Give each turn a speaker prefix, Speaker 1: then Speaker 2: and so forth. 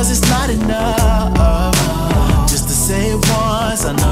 Speaker 1: Cause it's not enough just to say it once. I know.